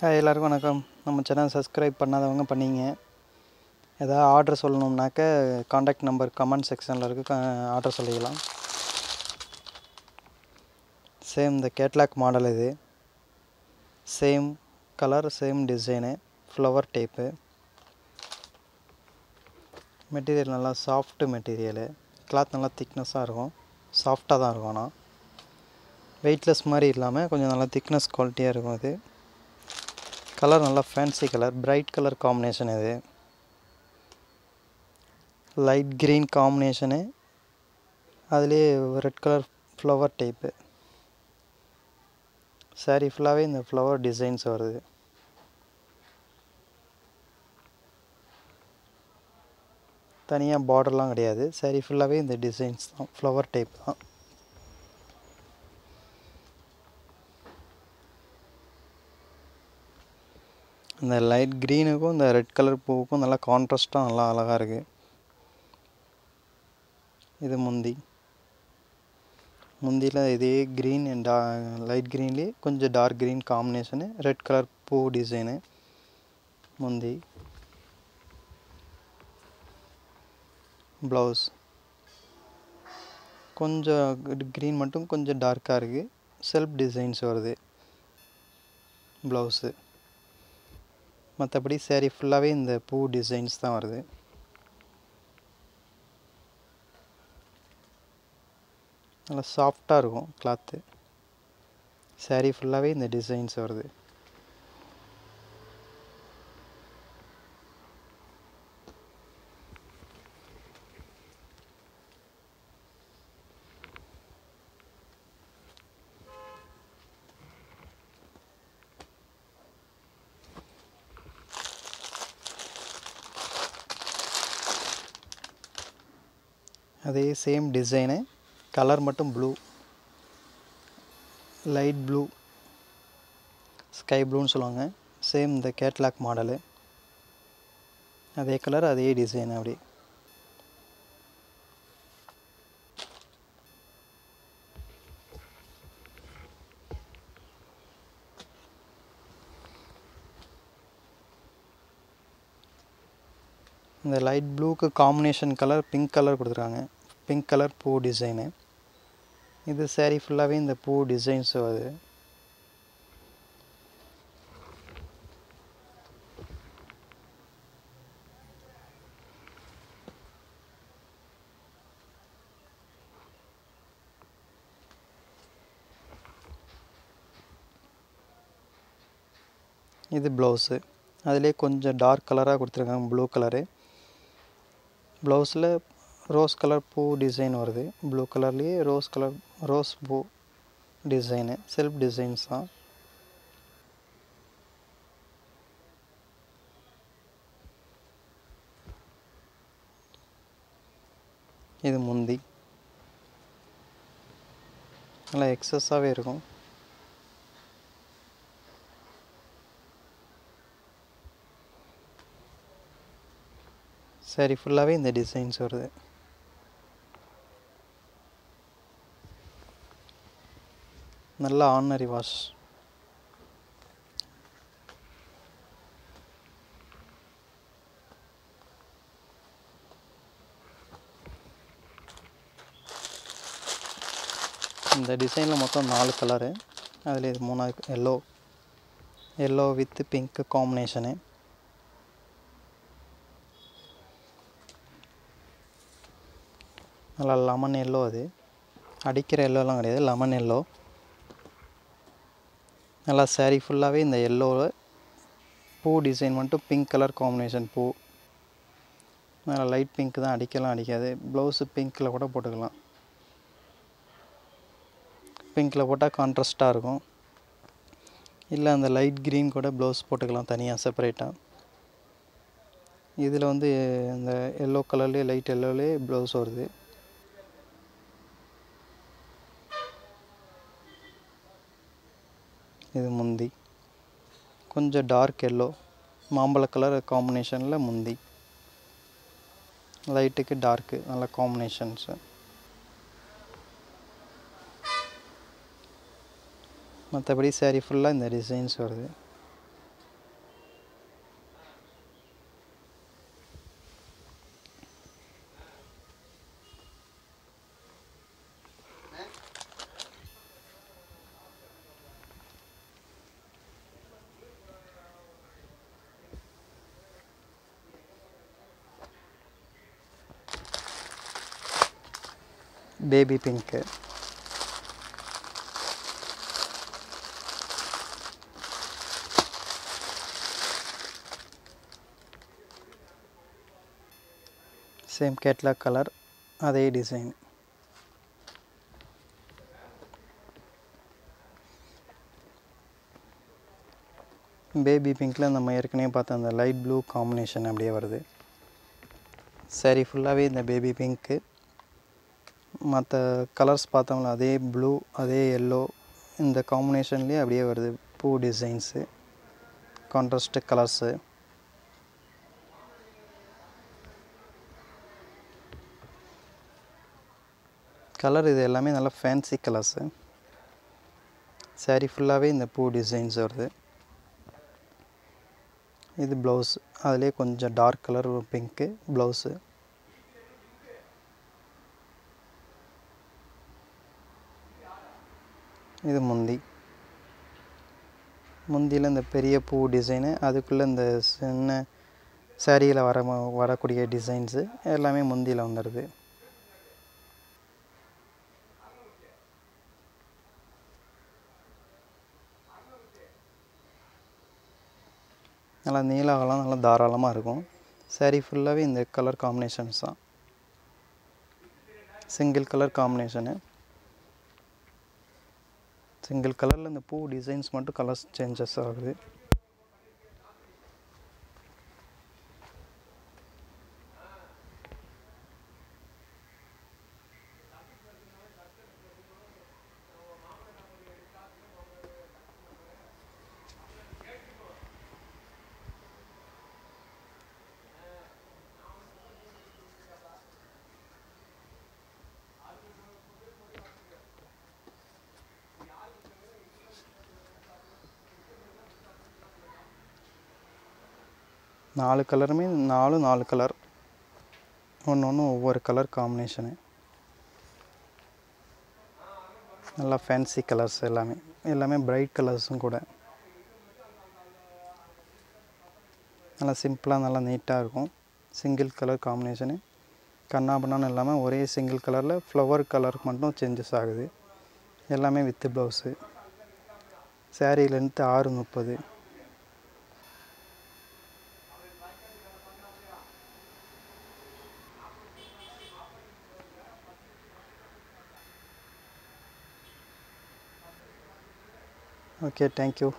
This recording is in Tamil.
ஹாய் எல்லாருக்கும் வணக்கம். நம்ம சேனல் சப்ஸ்கிரைப் பண்ணாதவங்க பண்ணிங்க. ஏதாவது ஆர்டர் சொல்லணும்னாக்க காண்டாக்ட் நம்பர் கமெண்ட் செக்ஷனில் இருக்குது ஆர்டர் சொல்லிக்கலாம். சேம் இந்த கேட்லாக் மாடல் இது. Same colour same design flower type material நல்லா சாஃப்ட் மெட்டீரியலு கிளாத் நல்லா திக்னஸாக இருக்கும். சாஃப்டாக தான் இருக்கும் ஆனால் வெயிட்லெஸ் மாதிரி இல்லாமல் கொஞ்சம் நல்லா திக்னஸ் குவாலிட்டியாக இருக்கும் இது கலர் நல்லா fancy colour bright colour combination இது. லைட் க்ரீன் காம்பினேஷனு அதுலேயே red colour flower type sari ஃபுல்லாகவே இந்த ஃப்ளவர் டிசைன்ஸ் வருது. தனியாக பார்டர்லாம் கிடையாது. சாரீ ஃபுல்லாகவே இந்த டிசைன்ஸ் தான் ஃப்ளவர் டைப் தான். இந்த லைட் க்ரீனுக்கும் இந்த ரெட் கலர் பூவுக்கும் நல்லா கான்ட்ராஸ்ட்டாக நல்லா அழகாக இருக்குது இது முந்தி. முந்தியில் இதே க்ரீன் டா லைட் க்ரீன்லேயே கொஞ்சம் dark green combination red colour பூ டிசைனு முந்தி. ப்ளவுஸ் கொஞ்சம் க்ரீன் மட்டும் கொஞ்சம் டார்க்காக இருக்குது செல்ஃப் டிசைன்ஸ் வருது. ப்ளவுஸு மற்றபடி சேரீ ஃபுல்லாகவே இந்த பூ டிசைன்ஸ் தான் வருது. நல்லா சாஃப்டாக இருக்கும் கிளாத்து சேரீ ஃபுல்லாகவே இந்த டிசைன்ஸ் வருது. அதே சேம் டிசைனு கலர் மட்டும் ப்ளூ லைட் ப்ளூ ஸ்கை ப்ளூன்னு சொல்லுவாங்க. சேம் இந்த கேட்லாக் மாடலு அதே கலர் அதே டிசைன் அப்படி இந்த லைட் ப்ளூக்கு காம்பினேஷன் கலர் பிங்க் கலர் கொடுத்துருக்காங்க பிங்க் கலர் பூ டிசைனு இது சேரீ ஃபுல்லாகவே இந்த பூ டிசைன்ஸ் வருது இது ப்ளவுஸு அதிலே கொஞ்சம் டார்க் கலராக கொடுத்துருக்காங்க ப்ளூ கலரு ப்ளவுஸில் ரோஸ் கலர் பூ டிசைன் வருது. ப்ளூ கலர்லேயே ரோஸ் கலர் ரோஸ் பூ டிசைனு செல்ஃப் டிசைன்ஸ் தான். இது முந்தி. நல்லா எக்ஸஸாகவே இருக்கும். சரி ஃபுல்லாகவே இந்த டிசைன்ஸ் வருது. நல்ல ஆர்டினரி வாஷ் இந்த டிசைனில் மொத்தம் நாலு கலரு அதில் இது மூணாவது yellow yellow with pink combination நல்லா லெமன் எல்லோ அது. அடிக்கிற எல்லோலாம் கிடையாது லெமன் எல்லோ நல்லா சேரீ ஃபுல்லாகவே இந்த எல்லோவில் பூ டிசைன் மட்டும் பிங்க் கலர் காம்பினேஷன் பூ. நல்லா லைட் பிங்க் தான் அடிக்கலாம் அடிக்காது. ப்ளவுஸு பிங்க்கில் கூட போட்டுக்கலாம். பிங்க்கில் போட்டால் கான்ட்ராஸ்ட்டாக இருக்கும். இல்லை அந்த லைட் க்ரீன் கூட ப்ளவுஸ் போட்டுக்கலாம் தனியாக செப்பரேட்டாக இதில் வந்து இந்த எல்லோ கலர்லேயே லைட் எல்லோலேயே ப்ளவுஸ் வருது. இது முந்தி. கொஞ்சம் டார்க் எல்லோ மாம்பழ கலர் காம்பினேஷனில் முந்தி. லைட்டுக்கு டார்க்கு நல்ல காம்பினேஷன்ஸு மற்றபடி சேரீ ஃபுல்லாக இந்த டிசைன்ஸ் வருது. Baby pink. Same catalogue colour அதே டிசைன் பேபி பிங்க்கில் நம்ம ஏற்கனவே பார்த்த அந்த லைட் ப்ளூ காம்பினேஷன் அப்படியே வருது. சரி ஃபுல்லாகவே இந்த பேபி பிங்க்கு மற்ற கலர்ஸ் பார்த்தோம்ல அதே ப்ளூ அதே எல்லோ இந்த காம்பினேஷன்லேயே அப்படியே வருது. பூ டிசைன்ஸு கான்ட்ராஸ்ட் கலர்ஸு கலர் இது எல்லாமே நல்லா ஃபேன்சி கலர்ஸு சாரீ ஃபுல்லாகவே இந்த பூ டிசைன்ஸ் வருது. இது ப்ளவுஸ் அதிலே கொஞ்சம் டார்க் கலர் பிங்க்கு ப்ளவுஸு இது முந்தி. முந்தியில் இந்த பெரிய பூ டிசைனு அதுக்குள்ளே இந்த சின்ன சேரீயில் வர வரக்கூடிய டிசைன்ஸு எல்லாமே முந்தியில் வந்துடுது நல்லா நீள நல்லா தாராளமாக இருக்கும். சேரீ ஃபுல்லாகவே இந்த கலர் காம்பினேஷன்ஸ் தான். சிங்கிள் கலர் காம்பினேஷனு சிங்கிள் கலரில் இந்த பூ டிசைன்ஸ் மட்டும் கலர்ஸ் சேஞ்சஸ் ஆகுது. நாலு கலருமே நாலு நாலு கலர் ஒன்று ஒன்று ஒவ்வொரு கலர் காம்பினேஷனு நல்லா ஃபேன்சி கலர்ஸ் எல்லாமே. எல்லாமே பிரைட் கலர்ஸும் கூட. நல்லா சிம்பிளாக நல்லா நீட்டாக இருக்கும். சிங்கிள் கலர் காம்பினேஷனு கண்ணாபண்ணான்னு இல்லாமல் ஒரே சிங்கிள் கலரில் ஃப்ளவர் கலருக்கு மட்டும் சேஞ்சஸ் ஆகுது. எல்லாமே வித்து ப்ளவுஸு saree லென்த்து ஆறு முப்பது. okay thank you.